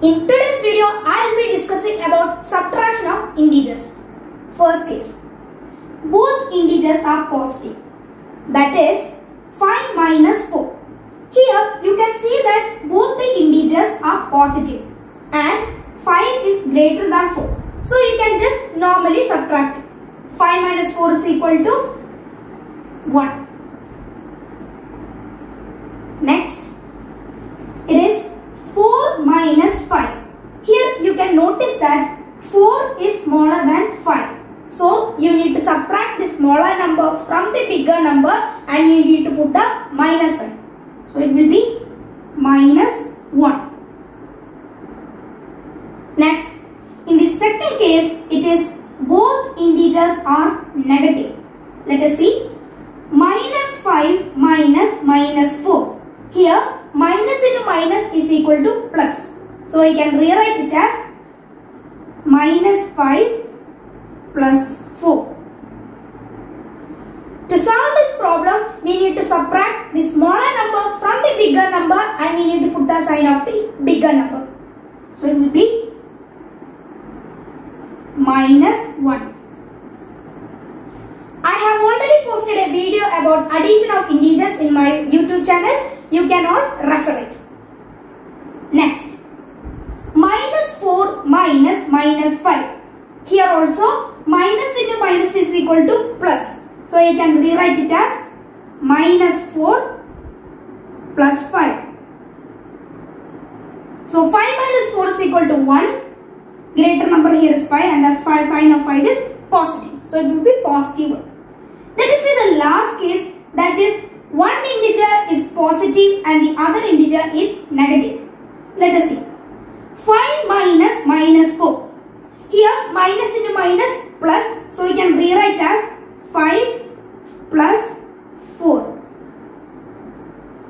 In today's video, I will be discussing about subtraction of integers. First case, both integers are positive. That is 5 minus 4. Here you can see that both the integers are positive and 5 is greater than 4. So you can just normally subtract it. 5 minus 4 is equal to 1. Next, it is 4 minus 5. Here you can notice that 4 is smaller than 5. So you need to subtract the smaller number from the bigger number and you need to put the minus sign. So it will be minus 1. Next, in the second case, it is both integers are negative. Let us see. Minus 5 minus minus 4. Here, minus into minus is equal to plus. So, I can rewrite it as minus 5 plus 4. To solve this problem, we need to subtract the smaller number from the bigger number and we need to put the sign of the bigger number. So, it will be minus 1. Posted a video about addition of integers in my YouTube channel. You can all refer it. Next, minus 4 minus minus 5. Here also minus into minus is equal to plus. So you can rewrite it as minus 4 plus 5. So 5 minus 4 is equal to 1 greater number here is 5 and as 5 sign of 5 is positive. So it will be positive 1. Let us see the last case that is one integer is positive and the other integer is negative. Let us see. 5 minus minus 4. Here minus into minus plus so we can rewrite as 5 plus 4.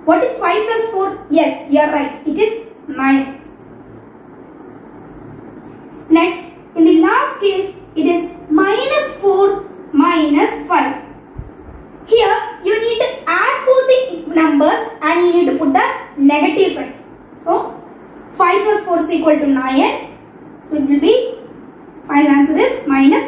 What is 5 plus 4? Yes, you are right. It is 9. Next, in the last case, it is minus 4 minus 5. Here, you need to add both the numbers and you need to put the negative sign. So, 5 plus 4 is equal to 9. So, it will be, final answer is minus 9. Thank you.